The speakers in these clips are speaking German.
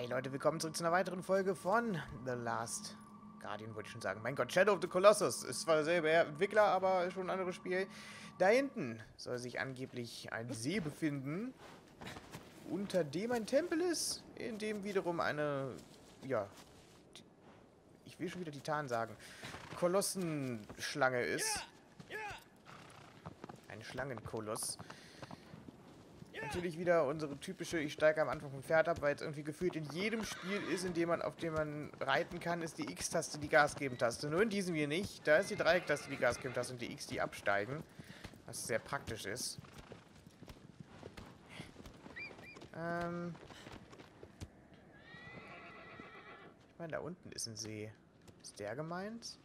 Hi Leute, willkommen zurück zu einer weiteren Folge von The Last Guardian, wollte ich schon sagen. Mein Gott, Shadow of the Colossus. Ist zwar derselbe Entwickler, aber schon ein anderes Spiel. Da hinten soll sich angeblich ein See befinden, unter dem ein Tempel ist, in dem wiederum eine, ja, ich will schon wieder Titan sagen, Kolossenschlange ist. Ein Schlangenkoloss. Natürlich wieder unsere typische, ich steige am Anfang vom Pferd ab, weil es irgendwie gefühlt in jedem Spiel ist, in dem man, auf dem man reiten kann, ist die X-Taste die Gasgeben-Taste. Nur in diesem hier nicht. Da ist die Dreieck-Taste die Gasgeben-Taste und die X die absteigen. Was sehr praktisch ist. Ähm. Ich meine, da unten ist ein See. Ist der gemeint?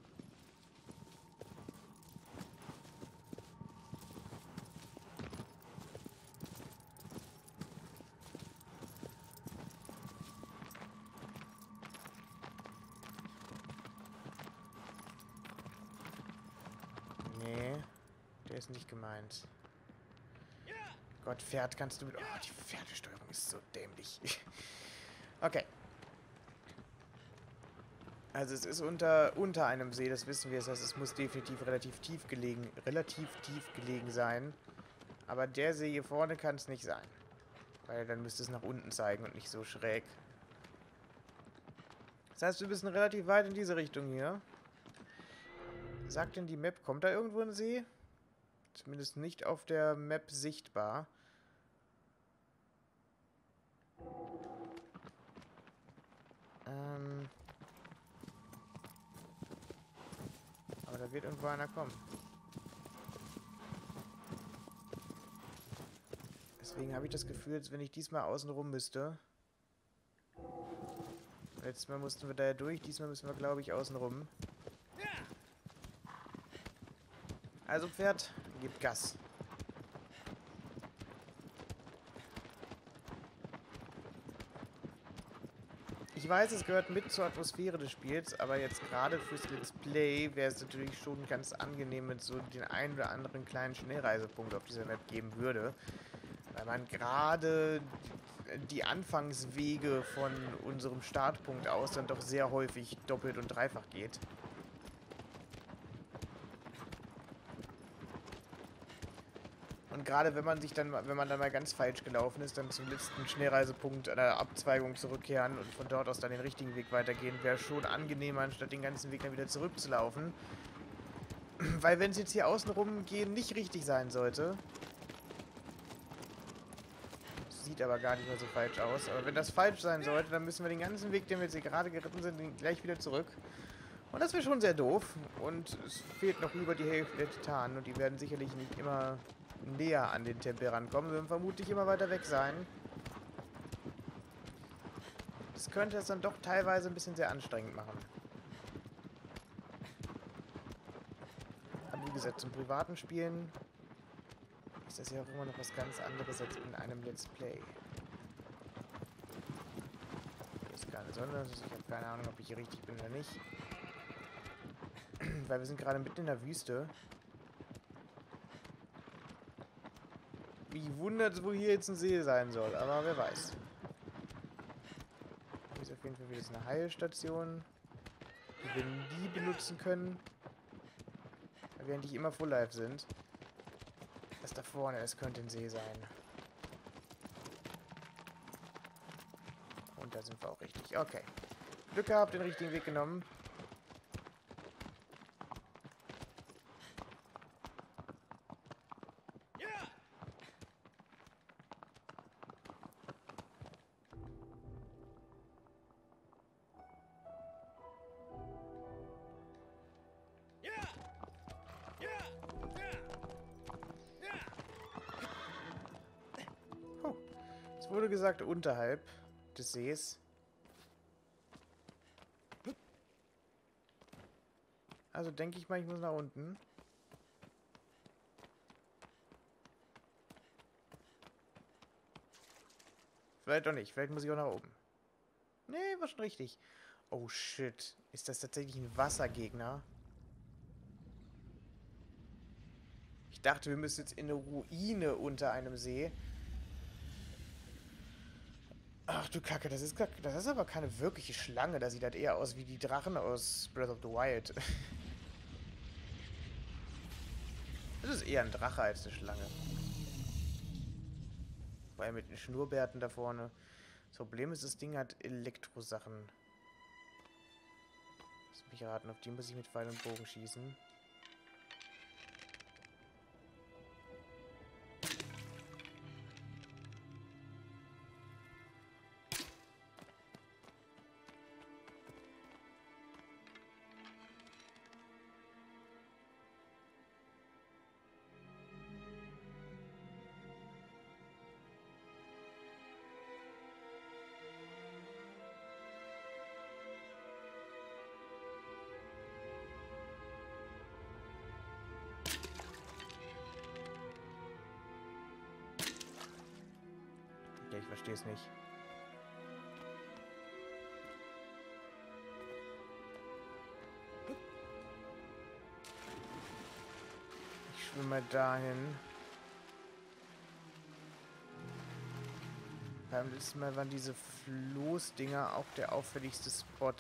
Nee, der ist nicht gemeint. Gott, Pferd kannst du mit... Oh, die Pferdesteuerung ist so dämlich. okay. Also es ist unter, unter einem See, das wissen wir. Das heißt, es muss definitiv relativ tief gelegen, relativ tief gelegen sein. Aber der See hier vorne kann es nicht sein. Weil dann müsste es nach unten zeigen und nicht so schräg. Das heißt, wir müssen relativ weit in diese Richtung hier. Sagt denn die Map, kommt da irgendwo ein See? Zumindest nicht auf der Map sichtbar. Ähm... Aber da wird irgendwo einer kommen. Deswegen habe ich das Gefühl, als wenn ich diesmal außen rum müsste. Letztes Mal mussten wir da ja durch, diesmal müssen wir, glaube ich, außen rum. Also Pferd, gib Gas. Ich weiß, es gehört mit zur Atmosphäre des Spiels, aber jetzt gerade fürs Let's Play wäre es natürlich schon ganz angenehm, wenn es so den einen oder anderen kleinen Schnellreisepunkt auf dieser Map geben würde. Weil man gerade die Anfangswege von unserem Startpunkt aus dann doch sehr häufig doppelt und dreifach geht. Gerade wenn man sich dann, wenn man dann mal ganz falsch gelaufen ist, dann zum letzten Schnellreisepunkt einer Abzweigung zurückkehren und von dort aus dann den richtigen Weg weitergehen, wäre schon angenehmer, anstatt den ganzen Weg dann wieder zurückzulaufen. Weil wenn es jetzt hier außenrum gehen nicht richtig sein sollte, sieht aber gar nicht mehr so falsch aus, aber wenn das falsch sein sollte, dann müssen wir den ganzen Weg, den wir jetzt hier gerade geritten sind, gleich wieder zurück. Und das wäre schon sehr doof. Und es fehlt noch über die Hälfte der Titanen und die werden sicherlich nicht immer näher an den Tempel rankommen, werden vermutlich immer weiter weg sein. Das könnte es dann doch teilweise ein bisschen sehr anstrengend machen. Aber wie gesagt, zum privaten Spielen ist das ja auch immer noch was ganz anderes als in einem Let's Play. Hier ist keine Sonne, ich habe keine Ahnung, ob ich hier richtig bin oder nicht. Weil wir sind gerade mitten in der Wüste. Mich wundert, wo hier jetzt ein See sein soll, aber wer weiß. Hier ist auf jeden Fall wieder eine Heilstation, die wir nie benutzen können, weil wir eigentlich immer Full Life sind. Das da vorne, das könnte ein See sein. Und da sind wir auch richtig. Okay. Glück gehabt, den richtigen Weg genommen. Es wurde gesagt, unterhalb des Sees. Also denke ich mal, ich muss nach unten. Vielleicht doch nicht. Vielleicht muss ich auch nach oben. Nee, war schon richtig. Oh shit. Ist das tatsächlich ein Wassergegner? Ich dachte, wir müssen jetzt in eine Ruine unter einem See. Ach du Kacke, das ist, das ist aber keine wirkliche Schlange. Das sieht halt eher aus wie die Drachen aus Breath of the Wild. Das ist eher ein Drache als eine Schlange. Weil mit den Schnurrbärten da vorne. Das Problem ist, das Ding hat Elektrosachen. Lass mich raten, auf die muss ich mit Pfeil und Bogen schießen. Ich verstehe es nicht. Ich schwimme dahin. Beim letzten Mal waren diese Floßdinger auch der auffälligste Spot.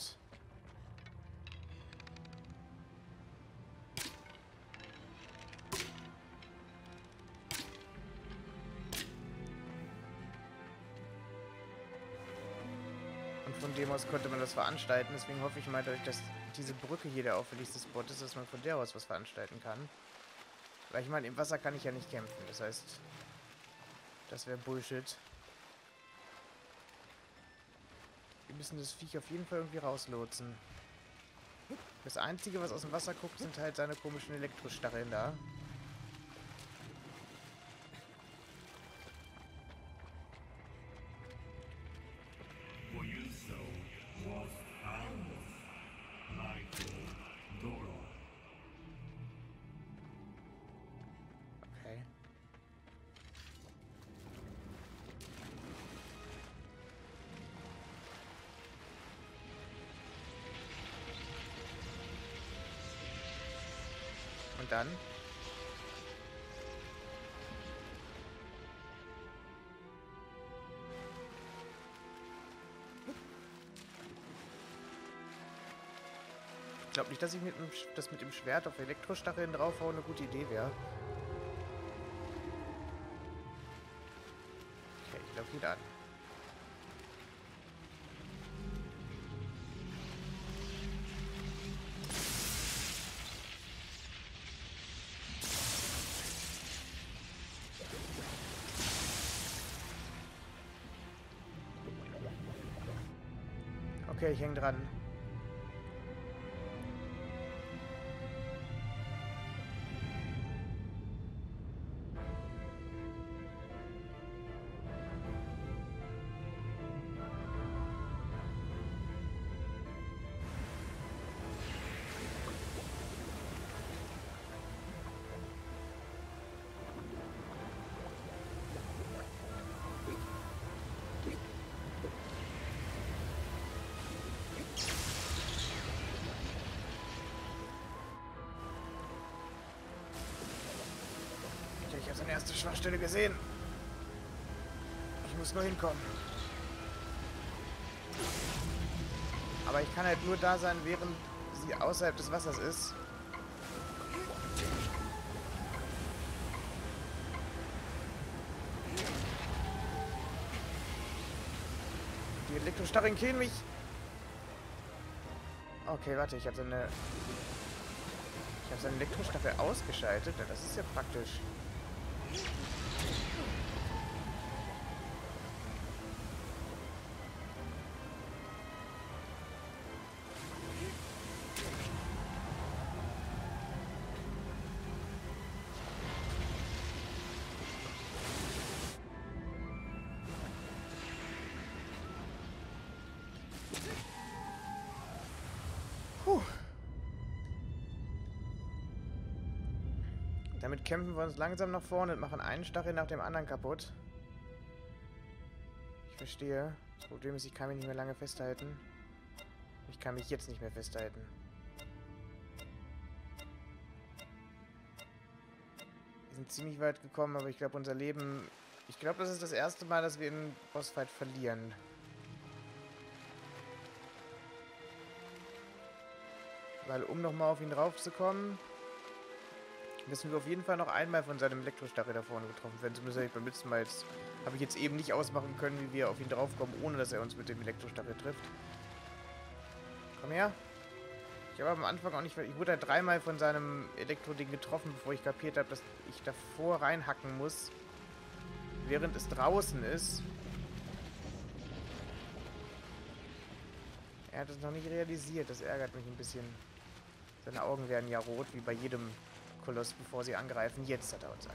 Dem aus konnte man das veranstalten. Deswegen hoffe ich mal, dass diese Brücke hier der auffälligste Spot ist, dass man von der aus was veranstalten kann. Weil ich meine, im Wasser kann ich ja nicht kämpfen. Das heißt, das wäre Bullshit. Wir müssen das Viech auf jeden Fall irgendwie rauslotsen. Das Einzige, was aus dem Wasser guckt, sind halt seine komischen Elektrostacheln da. Dann? Ich glaube nicht, dass ich mit dem, das mit dem Schwert auf Elektrostacheln draufhauen eine gute Idee wäre. Okay, ich glaube wieder an. Ich hänge dran. Seine erste Schwachstelle gesehen. Ich muss nur hinkommen. Aber ich kann halt nur da sein, während sie außerhalb des Wassers ist. Die Elektrostarren killen mich. Okay, warte, ich habe seine... Ich habe seine Elektrostaffel ausgeschaltet. Das ist ja praktisch. kämpfen wir uns langsam nach vorne und machen einen Stachel nach dem anderen kaputt. Ich verstehe. Das Problem ist, ich kann mich nicht mehr lange festhalten. Ich kann mich jetzt nicht mehr festhalten. Wir sind ziemlich weit gekommen, aber ich glaube, unser Leben... Ich glaube, das ist das erste Mal, dass wir einen Bossfight verlieren. Weil um nochmal auf ihn draufzukommen, müssen wir auf jeden Fall noch einmal von seinem Elektrostachel da vorne getroffen werden. Zumindest habe ich beim letzten Mal jetzt, habe ich jetzt eben nicht ausmachen können, wie wir auf ihn draufkommen, ohne dass er uns mit dem Elektrostachel trifft. Komm her. Ich habe am Anfang auch nicht... Ich wurde ja dreimal von seinem Elektroding getroffen, bevor ich kapiert habe, dass ich davor reinhacken muss, während es draußen ist. Er hat es noch nicht realisiert. Das ärgert mich ein bisschen. Seine Augen werden ja rot, wie bei jedem Koloss, bevor sie angreifen. Jetzt hat er uns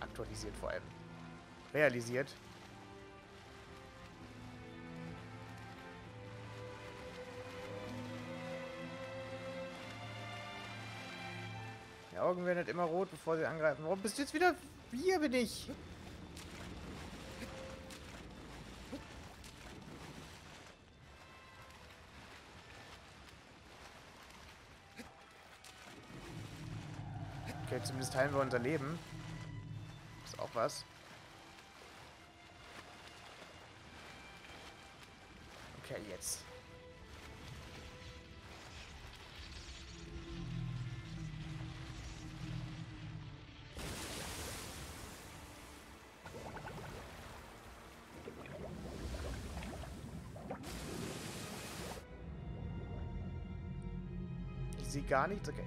aktualisiert vor allem. Realisiert. Die Augen werden halt immer rot, bevor sie angreifen. Warum bist du jetzt wieder... Hier bin ich. Zumindest teilen wir unser Leben. Ist auch was. Okay, jetzt. Ich sehe gar nichts. Okay.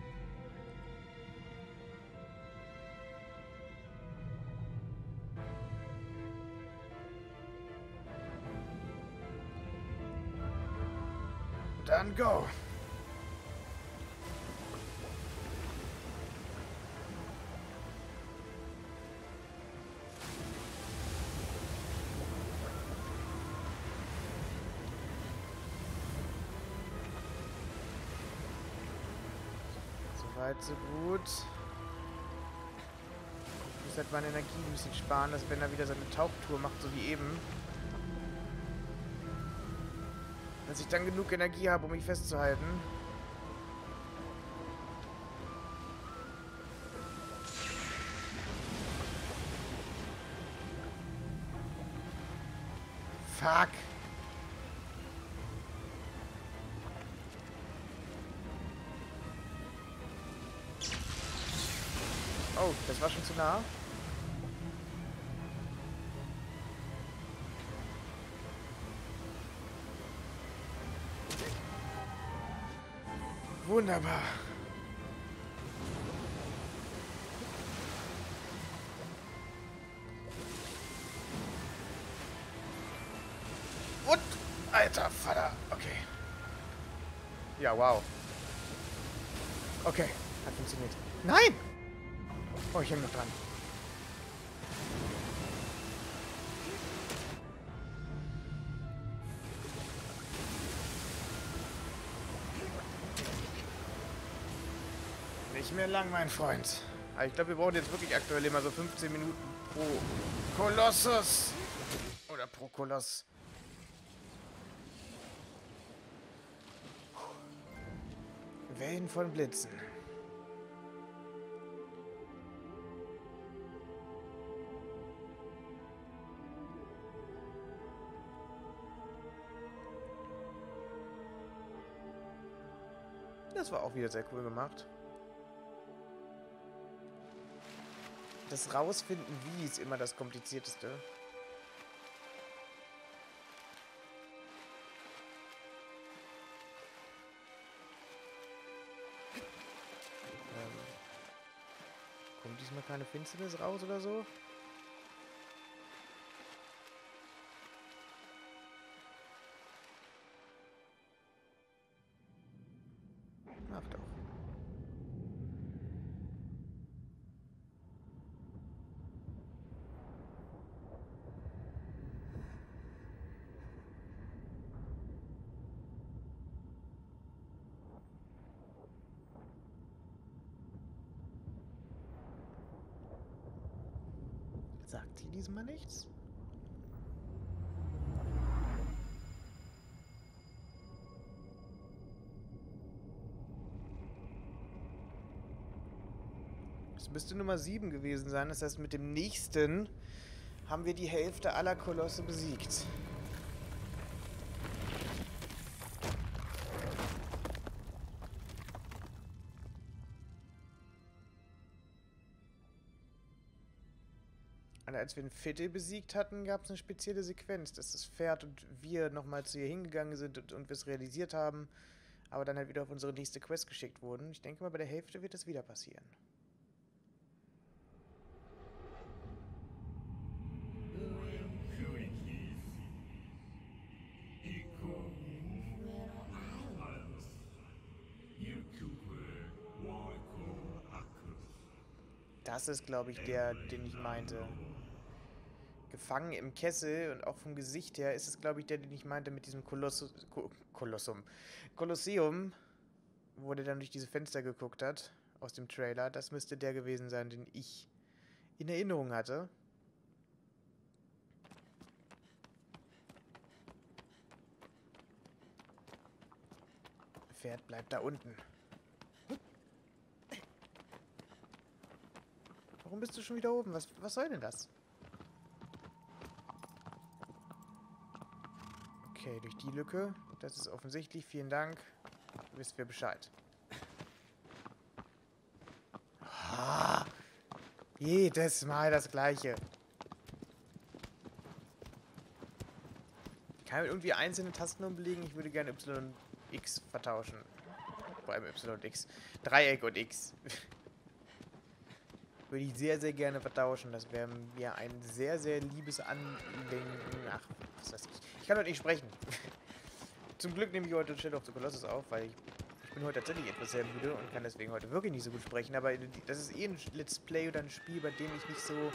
Dann go. Soweit, so gut. Ich muss halt meine Energie ein bisschen sparen, dass wenn er wieder seine Tauchtour macht, so wie eben, dass ich dann genug Energie habe, um mich festzuhalten. Fuck. Oh, das war schon zu nah. Wunderbar. Und, alter Vater. Okay. Ja, wow. Okay, hat funktioniert. Nein! Oh, ich hänge noch dran. Mehr lang, mein Freund. Aber ich glaube, wir brauchen jetzt wirklich aktuell immer so 15 Minuten pro Kolossus. Oder pro Koloss. Wellen von Blitzen. Das war auch wieder sehr cool gemacht. Das Rausfinden, wie, ist immer das Komplizierteste. Ähm, kommt diesmal keine Finsternis raus oder so? Diesmal nichts? Es müsste Nummer 7 gewesen sein. Das heißt, mit dem nächsten haben wir die Hälfte aller Kolosse besiegt. Als wir den Fitte besiegt hatten, gab es eine spezielle Sequenz, dass das Pferd und wir nochmal zu ihr hingegangen sind und, und wir es realisiert haben, aber dann halt wieder auf unsere nächste Quest geschickt wurden. Ich denke mal, bei der Hälfte wird das wieder passieren. Das ist, glaube ich, der, den ich meinte. Gefangen im Kessel und auch vom Gesicht her ist es, glaube ich, der, den ich meinte mit diesem Koloss Ko Kolossum. Kolosseum, wo der dann durch diese Fenster geguckt hat, aus dem Trailer. Das müsste der gewesen sein, den ich in Erinnerung hatte. Pferd bleibt da unten. Warum bist du schon wieder oben? Was, was soll denn das? Okay, durch die Lücke. Das ist offensichtlich. Vielen Dank. Wisst wir Bescheid. Jedes Mal das gleiche. Kann man irgendwie einzelne Tasten umbelegen? Ich würde gerne Y und X vertauschen. Vor allem Y und X. Dreieck und X. würde ich sehr, sehr gerne vertauschen. Das wäre mir ein sehr, sehr liebes Andenken. Ach, was weiß ich. Ich kann heute nicht sprechen. Zum Glück nehme ich heute Shadow of the Colossus auf, weil ich, ich bin heute tatsächlich etwas sehr müde und kann deswegen heute wirklich nicht so gut sprechen. Aber das ist eh ein Let's Play oder ein Spiel, bei dem ich nicht so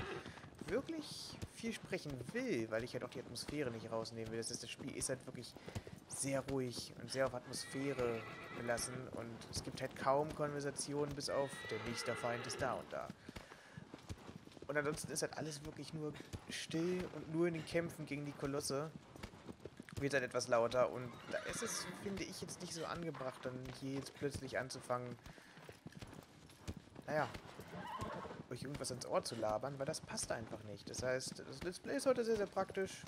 wirklich viel sprechen will, weil ich halt auch die Atmosphäre nicht rausnehmen will. Das, ist, das Spiel ist halt wirklich sehr ruhig und sehr auf Atmosphäre gelassen und es gibt halt kaum Konversationen, bis auf der nächste Feind ist da und da. Und ansonsten ist halt alles wirklich nur still und nur in den Kämpfen gegen die Kolosse wird halt etwas lauter. Und da ist es, finde ich, jetzt nicht so angebracht, dann hier jetzt plötzlich anzufangen, naja, euch irgendwas ins Ohr zu labern, weil das passt einfach nicht. Das heißt, das Let's Play ist heute sehr, sehr praktisch.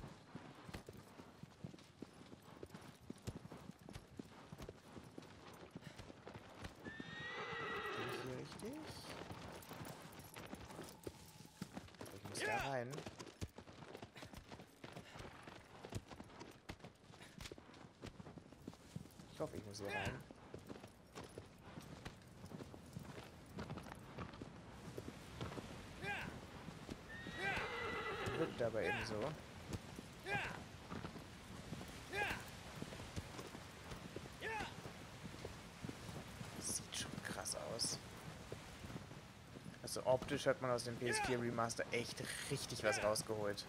hoffe, ich muss hier rein. Wirkt aber eben so. Sieht schon krass aus. Also optisch hat man aus dem PS4 Remaster echt richtig was rausgeholt.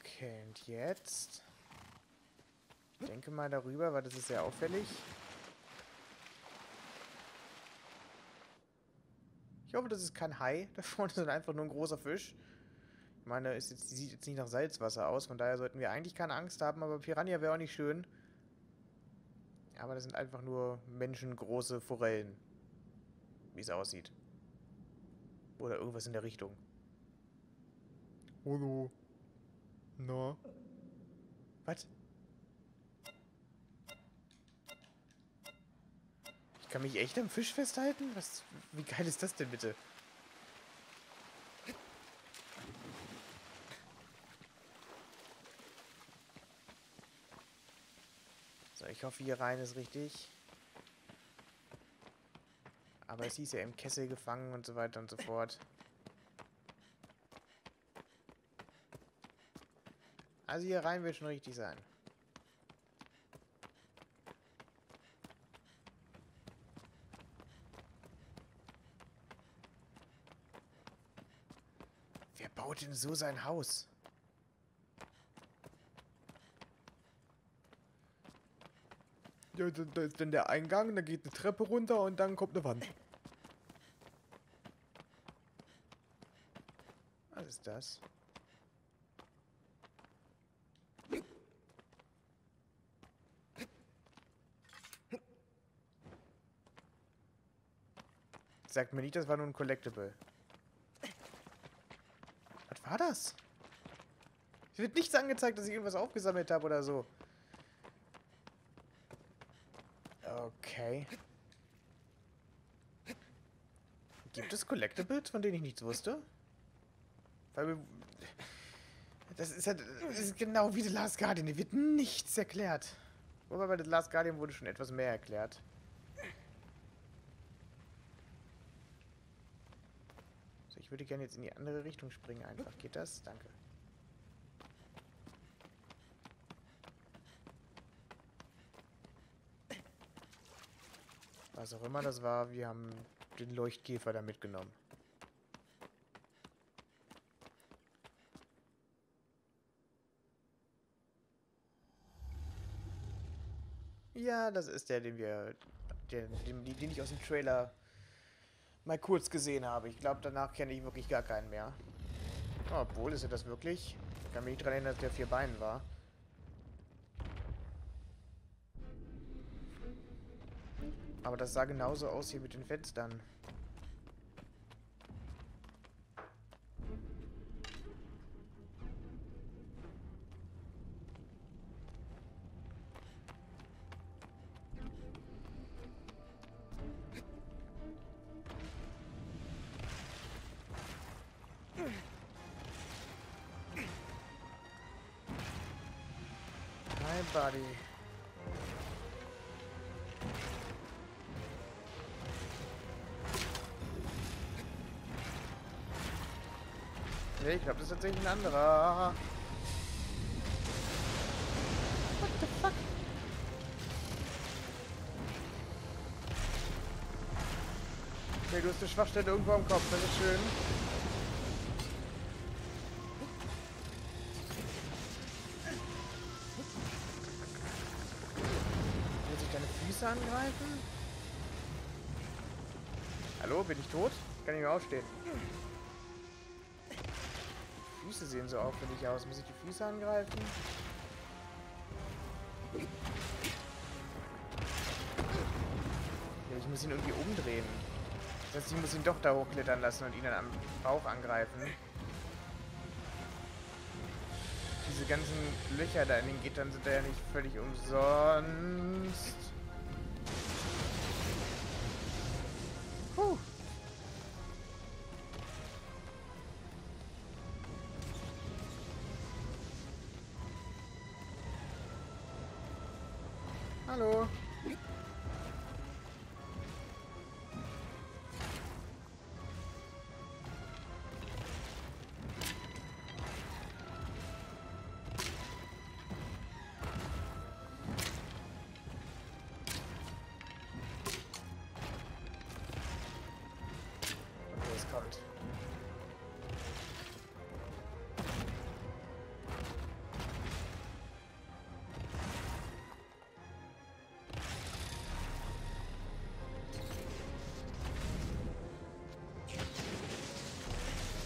Okay, und jetzt... Ich denke mal darüber, weil das ist sehr auffällig. Ich hoffe, das ist kein Hai da vorne, sondern einfach nur ein großer Fisch. Ich meine, es jetzt, sieht jetzt nicht nach Salzwasser aus, von daher sollten wir eigentlich keine Angst haben, aber Piranha wäre auch nicht schön. Aber das sind einfach nur menschengroße Forellen. Wie es aussieht. Oder irgendwas in der Richtung. Hallo. No. Was? Kann mich echt am Fisch festhalten? Was? Wie geil ist das denn bitte? So, ich hoffe, hier rein ist richtig. Aber es hieß ja im Kessel gefangen und so weiter und so fort. Also hier rein wird schon richtig sein. Wer baut denn so sein Haus? Ja, da ist dann der Eingang, da geht eine Treppe runter und dann kommt eine Wand. Was ist das? Sagt mir nicht, das war nur ein Collectible. War das? Es wird nichts angezeigt, dass ich irgendwas aufgesammelt habe oder so. Okay. Gibt es Collectibles, von denen ich nichts wusste? Weil das ist ja das ist genau wie The Last Guardian. Hier wird nichts erklärt. Wobei bei The Last Guardian wurde schon etwas mehr erklärt. So, ich würde gerne jetzt in die andere Richtung springen einfach. Geht das? Danke. Was auch immer das war, wir haben den Leuchtkäfer da mitgenommen. Ja, das ist der, den wir, den, den, den ich aus dem Trailer mal kurz gesehen habe. Ich glaube, danach kenne ich wirklich gar keinen mehr. obwohl, ist er das wirklich? Ich kann mich nicht daran erinnern, dass der vier Beinen war. Aber das sah genauso aus hier mit den Fenstern. Buddy. Nee, ich glaube, das ist tatsächlich ein anderer. What the fuck? Okay, du hast eine Schwachstelle irgendwo am Kopf, das ist schön. Angreifen? Hallo, bin ich tot? Kann ich mir aufstehen? Füße sehen so auffällig aus. Muss ich die Füße angreifen? Ja, ich muss ihn irgendwie umdrehen. Das heißt, ich muss ihn doch da hochklettern lassen und ihn dann am Bauch angreifen. Diese ganzen Löcher da in den Gittern sind ja nicht völlig umsonst.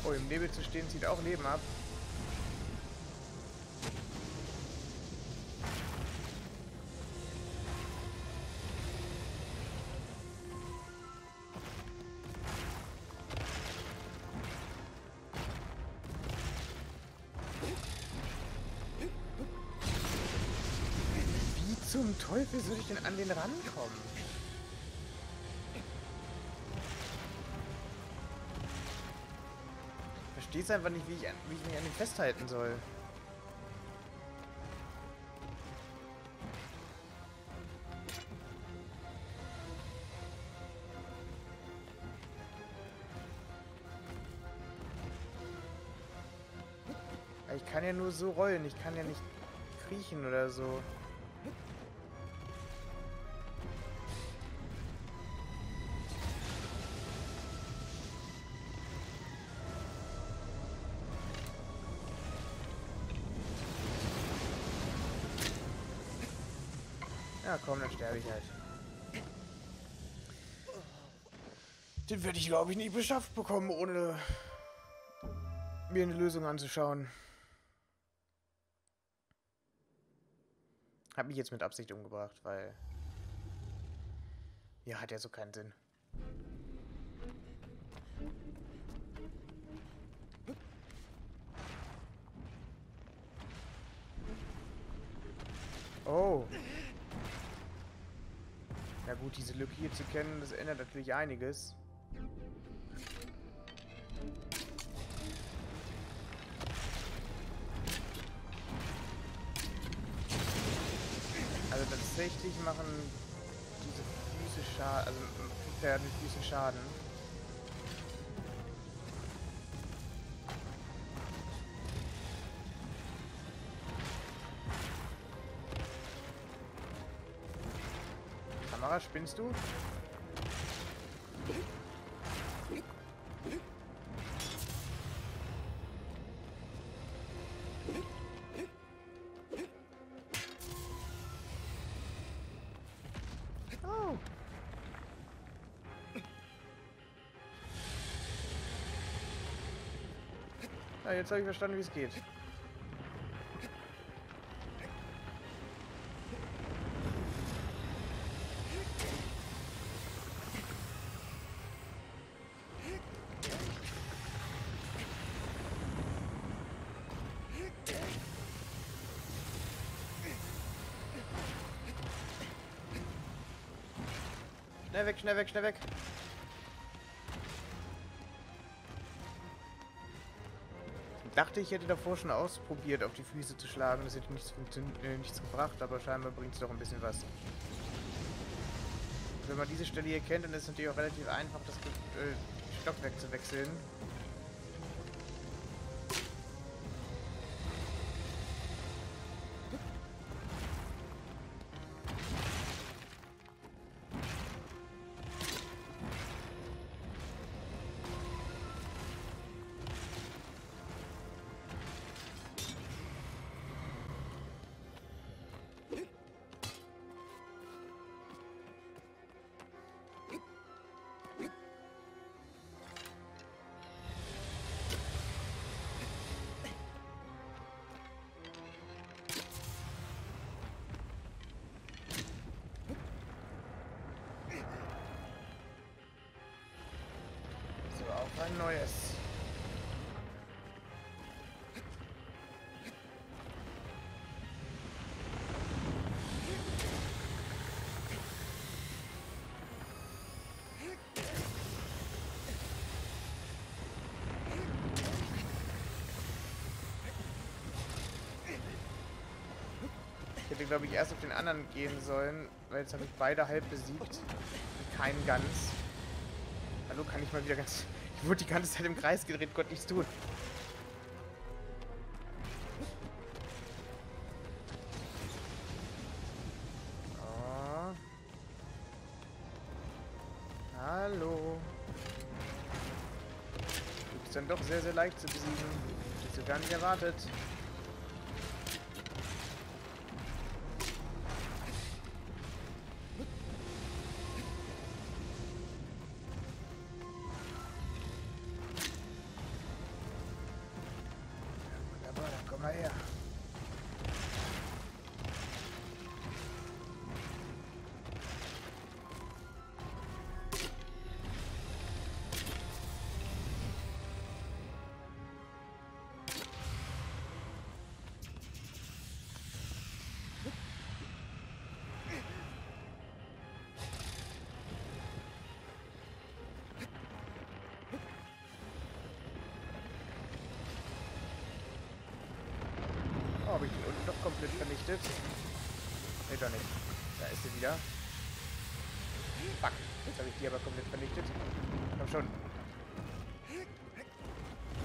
Oh, im Nebel zu stehen zieht auch Leben ab. Wie zum Teufel soll ich denn an den rankommen? Verstehe es einfach nicht, wie ich, wie ich mich an ihm festhalten soll. Ich kann ja nur so rollen, ich kann ja nicht kriechen oder so. habe. Halt. Den werde ich, glaube ich, nicht beschafft bekommen, ohne mir eine Lösung anzuschauen. Hab mich jetzt mit Absicht umgebracht, weil... Ja, hat ja so keinen Sinn. Oh. Na gut, diese Lücke hier zu kennen, das ändert natürlich einiges. Also tatsächlich machen diese Füße Schaden, also Pferde Füße Schaden. Spinnst du? Oh. Jetzt habe ich verstanden, wie es geht. Schnell weg, schnell weg, schnell weg. Dachte, ich hätte davor schon ausprobiert, auf die Füße zu schlagen. Das hätte nichts, äh, nichts gebracht, aber scheinbar bringt es doch ein bisschen was. Wenn man diese Stelle hier kennt, dann ist es natürlich auch relativ einfach, das äh, Stockwerk zu wechseln. Ein neues. Ich hätte, glaube ich, erst auf den anderen gehen sollen, weil jetzt habe ich beide halb besiegt. Keinen ganz. Hallo, kann ich mal wieder ganz... Ich wurde die ganze Zeit im Kreis gedreht, konnte nichts tun. Oh. Hallo. Du bist dann doch sehr, sehr leicht zu besiegen. Hättest du gar nicht erwartet. Komplett vernichtet? Nee, doch nicht. Da ist sie wieder. Fuck. Jetzt habe ich die aber komplett vernichtet. Komm schon.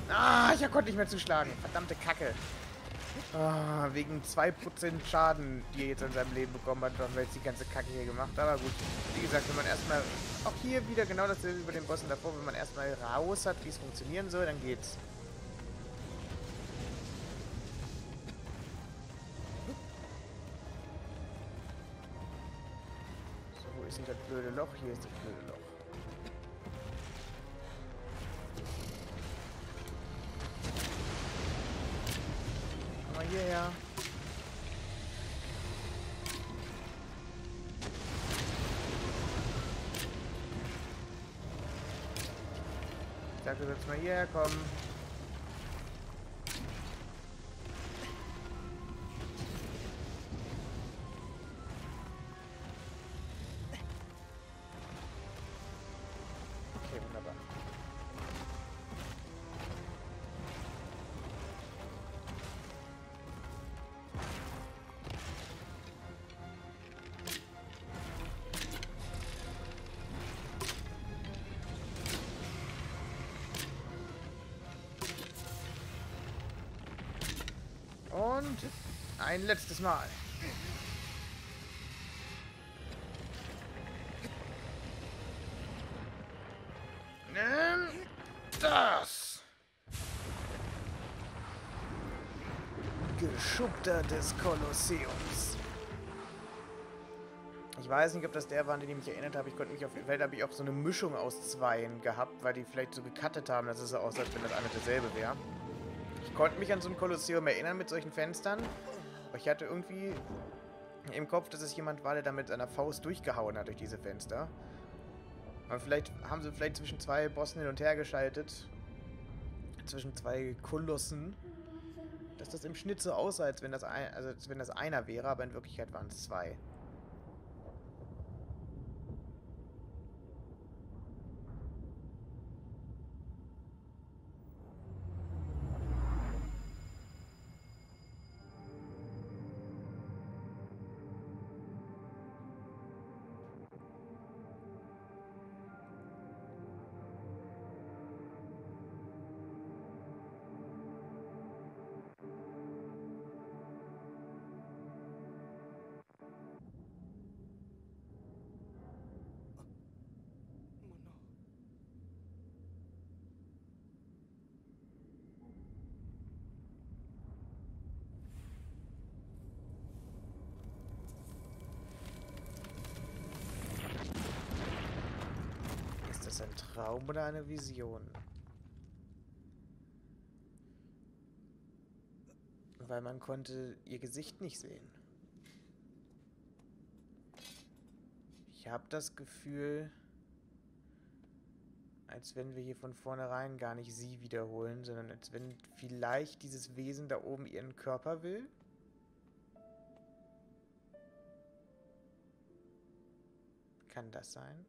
Ah, ich konnte nicht mehr zuschlagen. Verdammte Kacke. Ah, wegen 2% Schaden, die er jetzt in seinem Leben bekommen hat, haben wir jetzt die ganze Kacke hier gemacht. Aber gut. Wie gesagt, wenn man erstmal... Auch hier wieder genau dasselbe bei den Bossen davor. Wenn man erstmal raus hat, wie es funktionieren soll, dann geht's. Ist denn das blöde Loch? Hier ist das blöde Loch. Komm mal hierher. Ich sag, du sollst mal hierher kommen. aber. Und ein letztes Mal. Geschuppter des Kolosseums. Ich weiß nicht, ob das der war, an den ich mich erinnert habe. Ich konnte mich auf jeden Fall, habe ich auch so eine Mischung aus zweien gehabt, weil die vielleicht so gecuttet haben, dass es so aussah, als wenn das eine derselbe wäre. Ich konnte mich an so ein Kolosseum erinnern mit solchen Fenstern. Aber ich hatte irgendwie im Kopf, dass es jemand war, der da mit seiner Faust durchgehauen hat durch diese Fenster. Aber vielleicht haben sie vielleicht zwischen zwei Bossen hin und her geschaltet. Zwischen zwei Kolossen. Dass das im Schnitt so aussah, als wenn das, ein, also als wenn das einer wäre, aber in Wirklichkeit waren es zwei. Traum oder eine Vision? Weil man konnte ihr Gesicht nicht sehen. Ich habe das Gefühl, als wenn wir hier von vornherein gar nicht sie wiederholen, sondern als wenn vielleicht dieses Wesen da oben ihren Körper will. Kann das sein?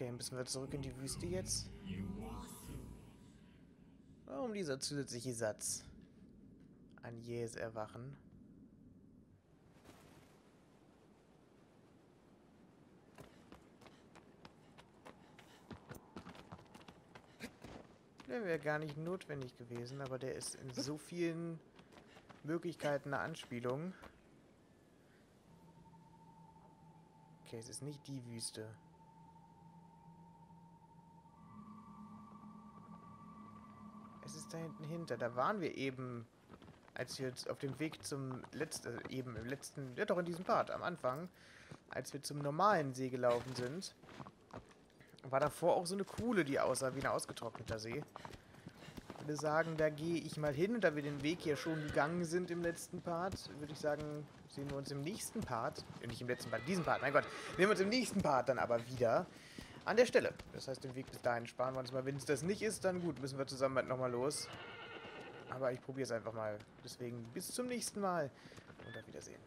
Okay, müssen wir zurück in die Wüste jetzt? Warum dieser zusätzliche Satz? Ein jähes Erwachen. Der wäre gar nicht notwendig gewesen, aber der ist in so vielen Möglichkeiten eine Anspielung. Okay, es ist nicht die Wüste. Da hinten hinter. Da waren wir eben, als wir jetzt auf dem Weg zum letzten, äh, eben im letzten, ja doch in diesem Part, am Anfang, als wir zum normalen See gelaufen sind, war davor auch so eine Kuhle, die aussah wie ein ausgetrockneter See. Ich würde sagen, da gehe ich mal hin. Und da wir den Weg ja schon gegangen sind im letzten Part, würde ich sagen, sehen wir uns im nächsten Part, äh, nicht im letzten Part, diesen Part, mein Gott, sehen wir uns im nächsten Part dann aber wieder an der Stelle. Das heißt, den Weg bis dahin sparen wir uns mal. Wenn es das nicht ist, dann gut, müssen wir zusammen halt nochmal los. Aber ich probiere es einfach mal. Deswegen bis zum nächsten Mal und auf Wiedersehen.